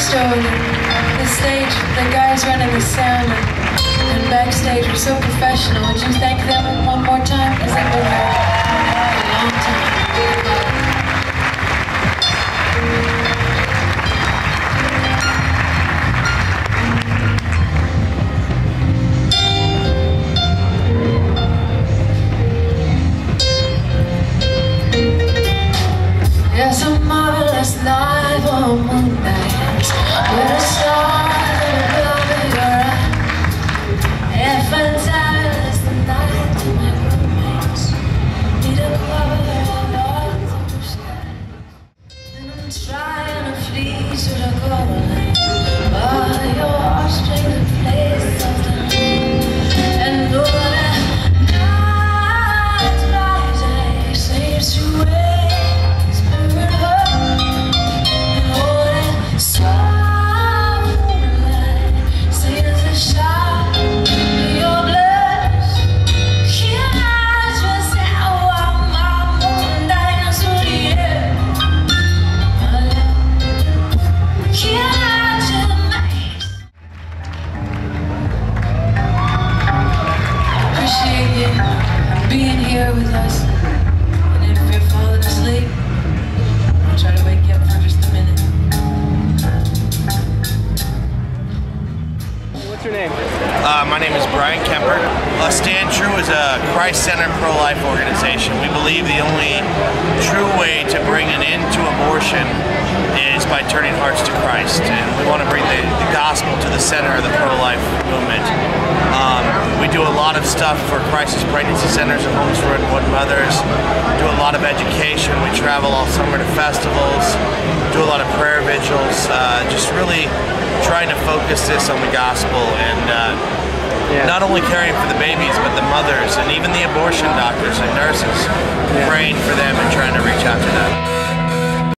Stone, the stage, the guys running the sound, and backstage were so professional. Would you thank them Uh, my name is Bryan Kemper. Uh, Stand True is a Christ-centered pro-life organization. We believe the only true way to bring an end to abortion is by turning hearts to Christ, and we want to bring the, the gospel to the center of the pro-life movement. We do a lot of stuff for crisis pregnancy centers and homes for unborn mothers. Do a lot of education. We travel all summer to festivals. Do a lot of prayer vigils. Uh, just really trying to focus this on the gospel and uh, Yeah. not only caring for the babies but the mothers and even the abortion doctors and nurses praying for them and trying to reach out to them